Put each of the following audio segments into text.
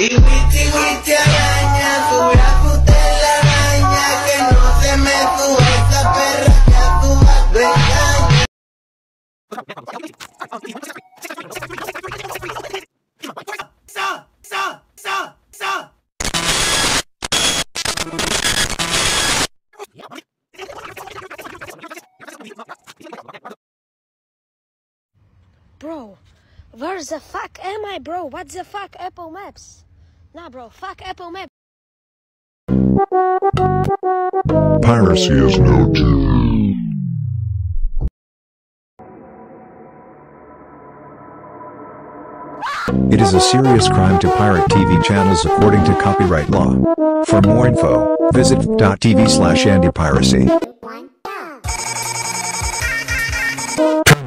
Witty witty araña, usted la araña, que no se me sube esa perra que a tu. Bro, where the fuck am I, bro? What the fuck, Apple Maps? Nah, bro, fuck Apple Maps. Piracy is no joke. It is a serious crime to pirate TV channels according to copyright law. For more info, visit f.tv slash anti-piracy. Turn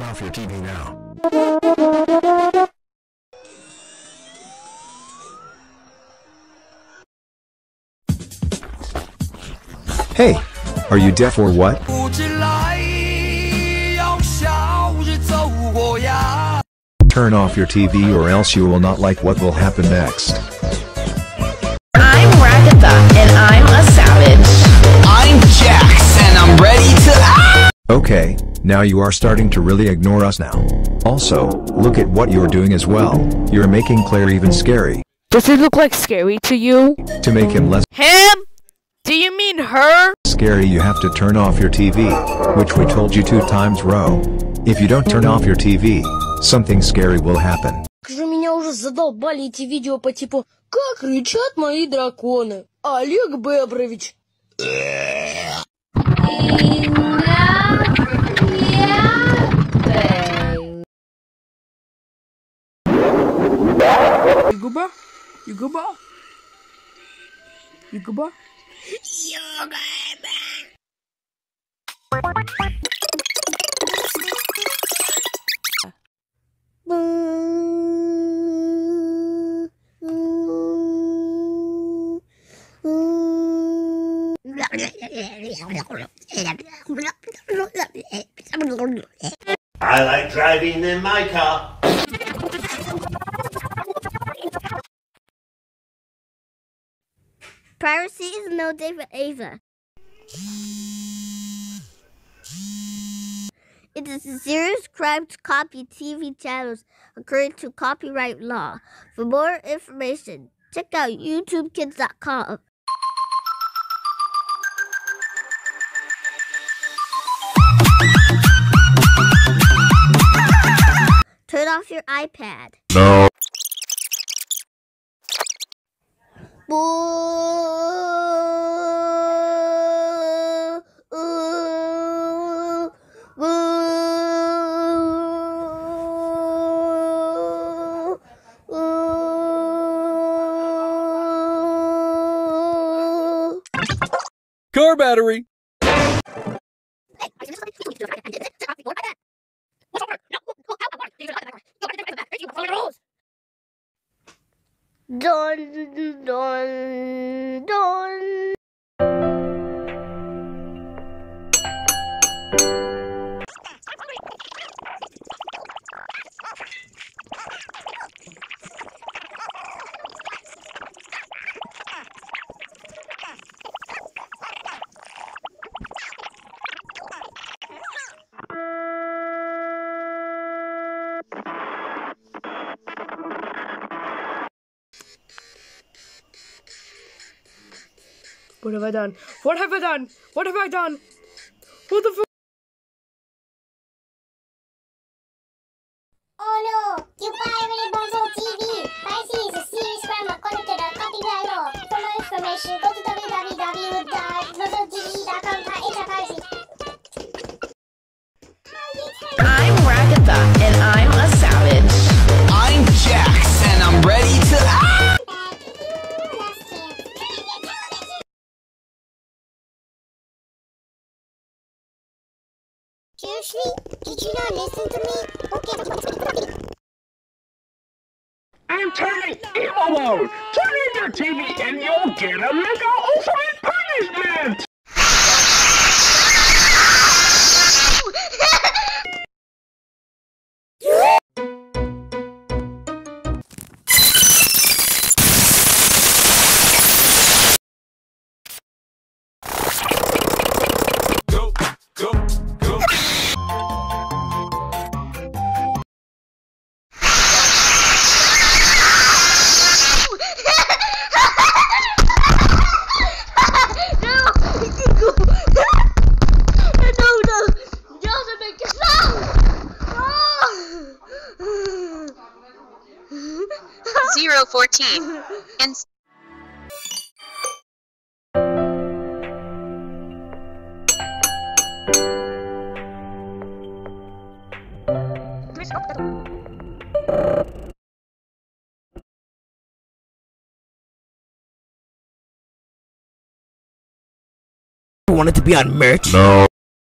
off your TV now. Hey, are you deaf or what? Turn off your TV or else you will not like what will happen next. I'm Ragatha and I'm a savage. I'm Jax and I'm ready to- Okay, now you are starting to really ignore us now. Also, look at what you're doing as well. You're making Claire even scary. Does he look like scary to you? To make him less- HIM! Do you mean her? scary, you have to turn off your TV, which we told you two times row. If you don't turn off your TV, something scary will happen. Же меня уже задолбали эти видео по типу «Как кричат мои драконы?» Олег Бебрович. Yuguba? Yuguba? Yuguba? I like driving in my car. Piracy is no day for Ava. It is a serious crime to copy TV channels according to copyright law. For more information, check out YouTubeKids.com. Turn off your iPad. No. Car battery. Dun, dun, dun. What have I done? What have I done? What have I done? What the? Seriously? Did you not listen to me? Okay. I'm turning evil mode! Turn in your TV and you'll get a mega ultimate punishment! 014. And wanted to be on merch? No.